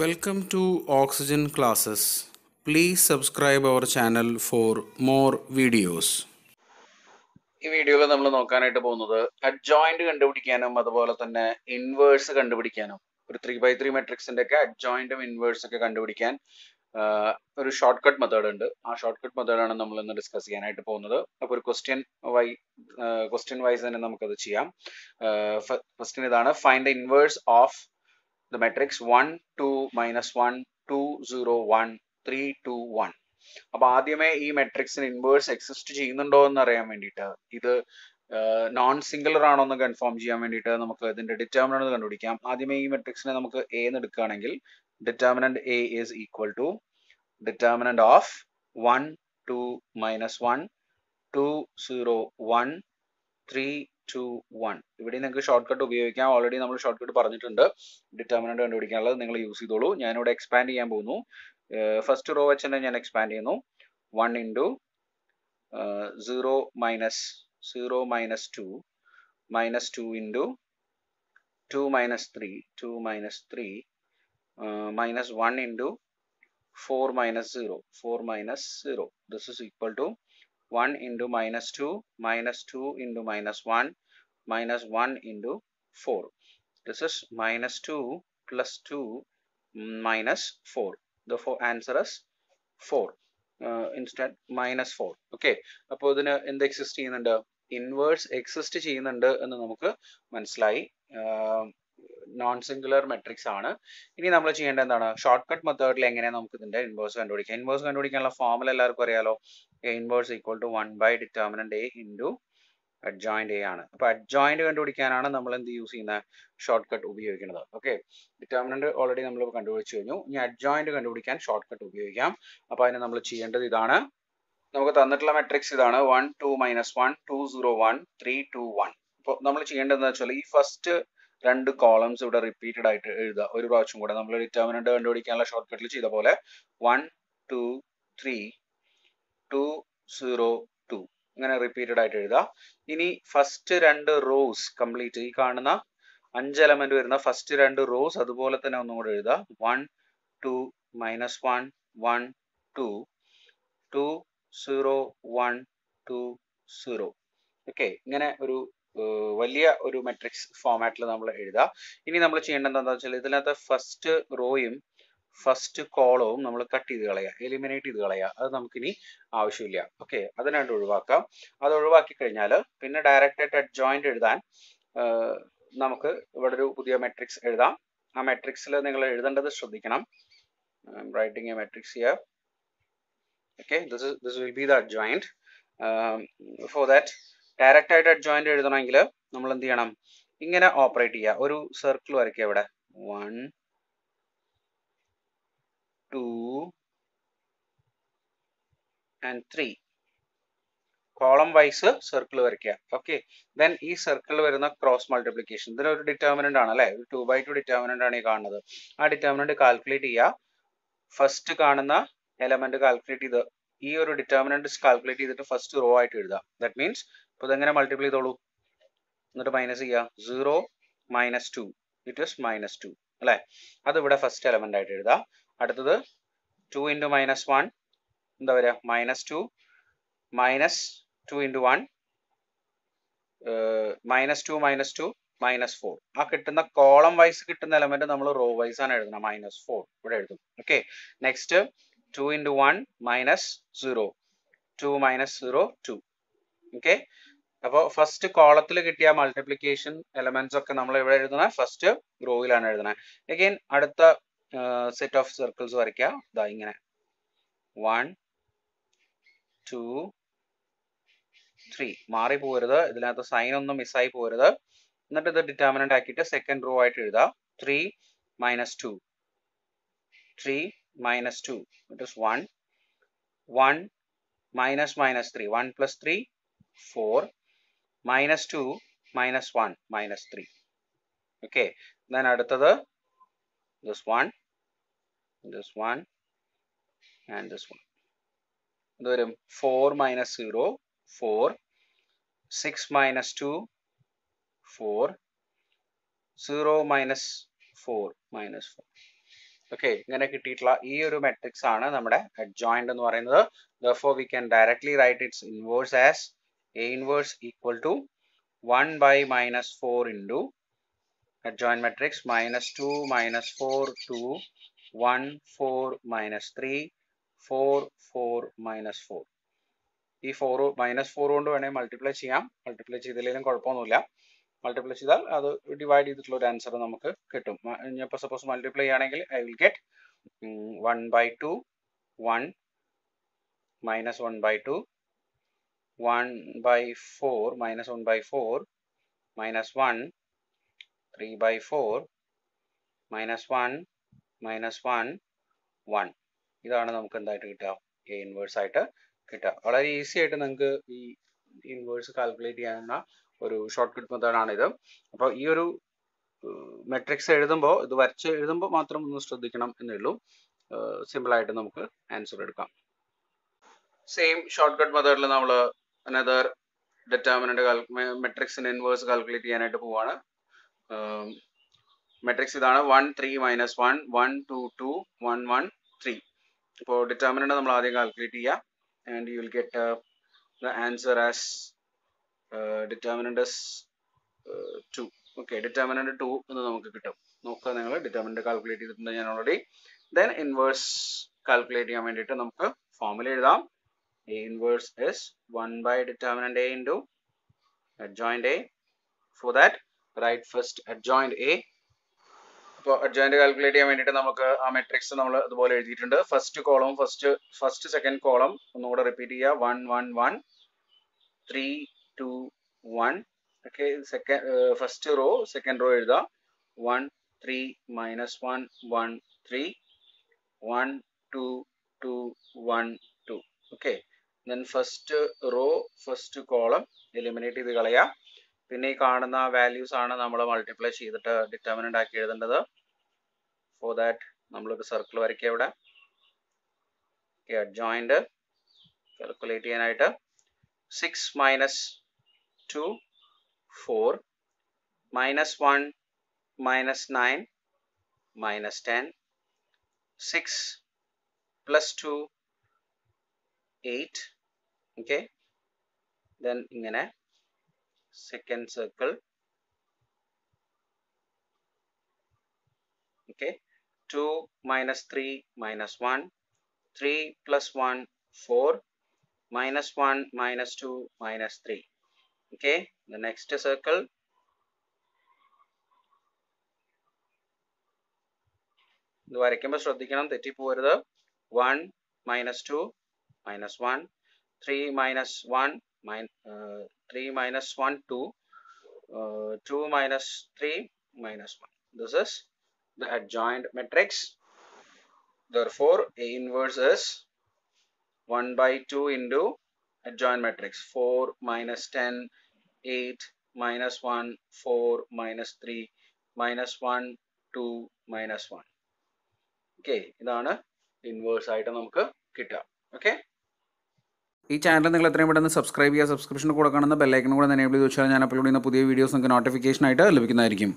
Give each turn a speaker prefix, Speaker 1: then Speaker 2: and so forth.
Speaker 1: Welcome to oxygen Classes. Please subscribe our channel for more videos
Speaker 2: ഈ വീഡിയോയിൽ നമ്മൾ നോക്കാനായിട്ട് പോകുന്നത് അഡ്ജോയിന്റ് കണ്ടുപിടിക്കാനും അതുപോലെ തന്നെ ഇൻവേഴ്സ് കണ്ടുപിടിക്കാനും. ഒരു ത്രീ ബൈ ത്രീ മെട്രിക്സിന്റെ ഒക്കെ അഡ്ജോയിന്റും ഇൻവേഴ്സ് ഒക്കെ കണ്ടുപിടിക്കാൻ ഒരു ഷോർട്ട് കട്ട് മെത്തേഡ് ഉണ്ട്. ആ ഷോർട്ട് കട്ട് മെത്തേഡാണ് നമ്മൾ ഇന്ന് ഡിസ്കസ് ചെയ്യാനായിട്ട് പോകുന്നത്. അപ്പോൾ ഒരു ക്വസ്റ്റ്യൻ വൈ ക്വസ്റ്റ്യൻ വൈസ് തന്നെ നമുക്കത് ചെയ്യാം. ക്വസ്റ്റ്യൻ ഇതാണ് find the inverse of the matrix one two minus one two zero one three two one അപ്പൊ ആദ്യമേ ഈ മെട്രിക്സിന് ഇൻവേഴ്സ് എക്സിസ്റ്റ് ചെയ്യുന്നുണ്ടോ എന്ന് അറിയാൻ വേണ്ടിയിട്ട് ഇത് നോൺ സിംഗുലർ ആണോ എന്ന് കൺഫേം ചെയ്യാൻ വേണ്ടിയിട്ട് നമുക്ക് ഇതിന്റെ ഡിറ്റർമിനന്റ് കണ്ടുപിടിക്കാം. ആദ്യമേ ഈ മെട്രിക്സിനെ നമുക്ക് എ എന്ന് എടുക്കുകയാണെങ്കിൽ determinant A is equal to determinant of one two minus one two zero one three two one ഇവിടെ നിങ്ങൾക്ക് ഷോർട്ട് കട്ട് ഉപയോഗിക്കാം. ഓൾറെഡി നമ്മൾ ഷോർട്ട് കട്ട് പറഞ്ഞിട്ടുണ്ട്. ഡിറ്റർമിനന്റ് കണ്ടുപിടിക്കാനുള്ളത് നിങ്ങൾ യൂസ് ചെയ്തോളൂ. ഞാനിവിടെ എക്സ്പാൻഡ് ചെയ്യാൻ പോകുന്നു. ഫസ്റ്റ് റോ വെച്ച് തന്നെ ഞാൻ എക്സ്പാൻഡ് ചെയ്യുന്നു. One into zero minus zero minus two minus two into two minus three two minus three minus one into four minus zero four minus zero this is equal to one into minus two minus two into minus one minus one into four this is minus two plus two minus four the for answer is 4 uh, instead minus 4 okay. അപ്പോൾ ഇതിന് എന്ത് exist ചെയ്യുന്നുണ്ട്? Inverse exist ചെയ്യുന്നുണ്ട് എന്ന് നമുക്ക് മനസ്സിലായി. Non singular matrix ആണ്. ഇനി നമ്മൾ ചെയ്യേണ്ടത് എന്താണ്? ഷോർട്ട് കട്ട് മെത്തേഡിൽ എങ്ങനെയാണ് നമുക്ക് ഇതിന്റെ ഇൻവേഴ്സ് കണ്ടുപിടിക്കാം. ഇൻവേഴ്സ് കണ്ടുപിടിക്കാനുള്ള ഫോമുല എല്ലാവർക്കും അറിയാലോ? Inverse equal to one by determinant A into adjoint A ആണ്. അപ്പൊ അഡ്ജോയിന്റ് കണ്ടുപിടിക്കാനാണ് നമ്മൾ എന്ത് യൂസ് ചെയ്യുന്ന? ഷോർട്ട് കട്ട് ഉപയോഗിക്കുന്നത്. ഓക്കെ ഡിറ്റർമിനന്റ് ഓൾറെഡി നമ്മൾ കണ്ടുപിടിച്ചു കഴിഞ്ഞു. ഇനി അഡ്ജോയിന്റ് കണ്ടുപിടിക്കാൻ ഷോർട്ട് കട്ട് ഉപയോഗിക്കാം. അപ്പൊ അതിന് നമ്മൾ ചെയ്യേണ്ടത് ഇതാണ്. നമുക്ക് തന്നിട്ടുള്ള മെട്രിക്സ് ഇതാണ്. One two minus one two zero one three two one അപ്പോൾ നമ്മൾ ചെയ്യേണ്ടതെന്ന് വെച്ചാൽ ഈ ഫസ്റ്റ് രണ്ട് കോളംസ് ഇവിടെ റിപ്പീറ്റഡ് ആയിട്ട് എഴുതുക. ഒരു പ്രാവശ്യം കൂടെ നമ്മൾ ഡിറ്റർമിനന്റ് കണ്ടുപിടിക്കാനുള്ള ഷോർട്ട് കട്ടിൽ ചെയ്ത പോലെ one two three two zero two ഇങ്ങനെ റിപ്പീറ്റഡ് ആയിട്ട് എഴുതുക. ഇനി ഫസ്റ്റ് രണ്ട് റോസ് കംപ്ലീറ്റ് ഈ കാണുന്ന അഞ്ച് എലമെന്റ് വരുന്ന ഫസ്റ്റ് രണ്ട് റോസ് അതുപോലെ തന്നെ ഒന്നും കൂടെ എഴുതുക. One two minus one one two two zero one two zero okay ഇങ്ങനെ ഒരു വലിയ ഒരു മെട്രിക്സ് ഫോമാറ്റിൽ നമ്മൾ എഴുതുക ഇനി നമ്മൾ ചെയ്യേണ്ടത് എന്താണെന്ന് വെച്ചാൽ ഇതിനകത്ത് ഫസ്റ്റ് റോയും ഫസ്റ്റ് കോളവും നമ്മൾ കട്ട് ചെയ്ത് കളയുക എലിമിനേറ്റ് ചെയ്ത് കളയുക അത് നമുക്കിനി ആവശ്യമില്ല. ഓക്കെ അതിനായിട്ട് ഒഴിവാക്കാം. അത് ഒഴിവാക്കി കഴിഞ്ഞാൽ പിന്നെ ഡയറക്റ്റ് ആയിട്ട് അഡ്ജോയിന്റ് എഴുതാൻ നമുക്ക് ഇവിടെ ഒരു പുതിയ മെട്രിക്സ് എഴുതാം. ആ മെട്രിക്സിൽ നിങ്ങൾ എഴുതേണ്ടത് ശ്രദ്ധിക്കണം. Writing a matrix here okay this this will be the adjoint for that direct ആയിട്ട് അഡ്ജോയിന്റ് എഴുതണമെങ്കിൽ നമ്മൾ എന്ത് ചെയ്യണം? ഇങ്ങനെ ഓപ്പറേറ്റ് ചെയ്യുക ഒരു സർക്കിൾ വരയ്ക്കുക ഇവിടെ. One two and three column wise circle വരയ്ക്കുക. ഓക്കെ ദെൻ ഈ സർക്കിൾ വരുന്ന ക്രോസ് മൾട്ടിപ്ലിക്കേഷൻ ഇതിനൊരു ഡിറ്റർമിനന്റ് ആണ് അല്ലെ? ഒരു ടു ബൈ ടു ഡിറ്റർമിനന്റ് ആണ് ഈ കാണുന്നത്. ആ ഡിറ്റർമിനന്റ് കാൽക്കുലേറ്റ് ചെയ്യുക. ഫസ്റ്റ് കാണുന്ന എലമെന്റ് കാൽക്കുലേറ്റ് ചെയ്ത് ഈ ഒരു ഡിറ്റർമിനന്റ് കാൽക്കുലേറ്റ് ചെയ്തിട്ട് ഫസ്റ്റ് റോ ആയിട്ട് എഴുതുക. ദാറ്റ് മീൻസ് ഇപ്പൊ ഇതെങ്ങനെ മൾട്ടിപ്ലൈ ചെയ്തോളൂ? എന്നിട്ട് മൈനസ് ചെയ്യുക zero minus two it is minus two അല്ലെ? അത് ഇവിടെ ഫസ്റ്റ് എലമെന്റ് ആയിട്ട് എഴുതാം. അടുത്തത് ടു ഇന്റു മൈനസ് വൺ എന്താ പറയുക minus two minus two into one minus two minus two minus four ആ കിട്ടുന്ന കോളം വൈസ് കിട്ടുന്ന എലമെന്റ് നമ്മൾ റോ വൈസ് ആണ് എഴുതുന്നത്. മൈനസ് ഫോർ ഇവിടെ എഴുതും. Okay next two into one minus zero two minus zero two okay അപ്പോൾ first കോളത്തിൽ കിട്ടിയ മൾട്ടിപ്ലിക്കേഷൻ എലമെന്റ്സ് ഒക്കെ നമ്മൾ ഇവിടെ എഴുതുന്ന? ഫസ്റ്റ് റോയിലാണ് എഴുതുന്നത് അഗെയിൻ അടുത്ത സെറ്റ് ഓഫ് സർക്കിൾസ് വരയ്ക്കുക ഇതാ ഇങ്ങനെ. വൺ ടു ത്രീ മാറി പോരുത്. ഇതിനകത്ത് സൈൻ ഒന്നും മിസ്സായി പോരുത്. എന്നിട്ട് ഇത് ഡിറ്റർമിനന്റ് ആക്കിയിട്ട് സെക്കൻഡ് റോ ആയിട്ട് എഴുതുക three minus two three minus two it is one one minus minus three one plus three four minus two minus one minus three okay then അടുത്തത് this one this one and this one ഇത് വരും four minus zero four six minus two four zero minus four minus four okay ഇങ്ങനെ കിട്ടിയിട്ടുള്ള ഈ ഒരു matrix ആണ് നമ്മുടെ adjoint എന്ന് പറയുന്നത്. Therefore we can directly write its inverse as a inverse equal to 1 by minus 4 into adjoint matrix minus 2 minus 4 2 1 4 minus 3 4 4 minus 4 ഈ four minus four കൊണ്ട് വേണേൽ മൾട്ടിപ്ലൈ ചെയ്യാം. മൾട്ടിപ്ലൈ ചെയ്തില്ലെങ്കിലും കുഴപ്പമൊന്നുമില്ല. മൾട്ടിപ്ലൈ ചെയ്താൽ അത് ഡിവൈഡ് ചെയ്തിട്ടുള്ള ഒരു ആൻസർ നമുക്ക് കിട്ടും. ഞാൻ ഇപ്പോൾ സപ്പോസ് മൾട്ടിപ്ലൈ ചെയ്യുകയാണെങ്കിൽ I will get one by two one minus one by two one by four minus one by four minus one three by four minus one minus one one ഇതാണ് നമുക്ക് എന്തായിട്ട് കിട്ടുക? A inverse ആയിട്ട് കിട്ടുക. വളരെ easy ആയിട്ട് നിങ്ങൾക്ക് ഈ ഇൻവേഴ്സ് കാൽക്കുലേറ്റ് ചെയ്യാവുന്ന ഒരു ഷോർട്ട് കട്ട് മെത്തേഡാണ് ഇത് അപ്പോൾ ഈ ഒരു മെട്രിക്സ് എഴുതുമ്പോൾ ഇത് വരച്ച് എഴുതുമ്പോൾ മാത്രം ഒന്ന് ശ്രദ്ധിക്കണം എന്നേ ഉള്ളൂ സിമ്പിൾ ആയിട്ട് നമുക്ക് ആൻസർ എടുക്കാം. സെയിം ഷോർട്ട് കട്ട് മെത്തേഡിൽ നമ്മൾ അനദർ ഡെറ്റാമിനന്റ് മെട്രിക്സിന് ഇൻവേഴ്സ് കാൽക്കുലേറ്റ് ചെയ്യാനായിട്ട് പോവാണ്. മെട്രിക്സ് ഇതാണ് one three minus one one two two one one three അപ്പോൾ ഡിറ്റർമിനന്റ് നമ്മൾ ആദ്യം കാൽക്കുലേറ്റ് ചെയ്യുക and you will get the answer as as two okay as two 2 okay determinant 2 എന്ന് നമുക്ക് കിട്ടും. നോക്കുക നിങ്ങൾ ഡിറ്റർമിനന്റ് കാൽക്കുലേറ്റ് ചെയ്തിട്ടുണ്ട് ഞാൻ ഓൾറെഡി ദെൻ ഇൻവേഴ്സ് കാൽക്കുലേറ്റ് ചെയ്യാൻ വേണ്ടിയിട്ട് നമുക്ക് ഫോർമുല എഴുതാം. A inverse is one by determinant A into adjoint A for that right first adjoint A അപ്പോൾ അഡ്ജോയിന്റ് കാൽക്കുലേറ്റ് ചെയ്യാൻ വേണ്ടിയിട്ട് നമുക്ക് ആ മെട്രിക്സ് നമ്മൾ ഇതുപോലെ എഴുതിയിട്ടുണ്ട്. First column first first second column ഒന്നുകൂടെ റിപ്പീറ്റ് ചെയ്യുക. One one one three two one okay second first row second row എഴുതുക. One three minus one one three one two two one two okay then first row first column eliminate ചെയ്ത് കളയാം. പിന്നെ ഈ കാണുന്ന values ആണ് നമ്മൾ multiply ചെയ്തിട്ട് determinant ആക്കി എഴുതേണ്ടത്. ഫോർ ദാറ്റ് നമ്മളൊരു സർക്കിൾ വരയ്ക്കുക ഇവിടെ. അഡ്ജോയിന്റ് കാൽക്കുലേറ്റ് ചെയ്യാനായിട്ട്. Six minus two four minus one minus nine minus ten six plus two eight okay then ഇങ്ങനെ second circle okay 2 minus 3 minus 1 3 plus 1 4 minus 1 minus 2 minus 3 okay the next circle ഇത് വരയ്ക്കുമ്പോൾ ശ്രദ്ധിക്കണം തെറ്റിപ്പോരുത് one minus two Minus one three minus one minus three minus one two two minus three minus one this is the adjoint matrix. Therefore, A inverse is 1 by 2 into adjoint matrix 4 minus 10, 8 minus 1, 4 minus 3 minus 1, 2 minus 1. Okay ഇതാണ് inverse ആയിട്ട് നമുക്ക് കിട്ടുക okay
Speaker 1: ഈ channel നിങ്ങൾ എത്രയും പെട്ടെന്ന് subscribe ചെയ്യുക subscription കൂടെ കാണുന്ന ബെല്ലൈക്കനും കൂടെ എനേബിൾ ചെയ്ത് വെച്ചാൽ ഞാൻ അപ്ലോഡ് ചെയ്യുന്ന പുതിയ വീഡിയോസ് നിങ്ങൾക്ക് നോട്ടിഫിക്കേഷൻ ആയിട്ട് ലഭിക്കുന്നതായിരിക്കും.